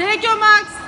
Thank you, Max.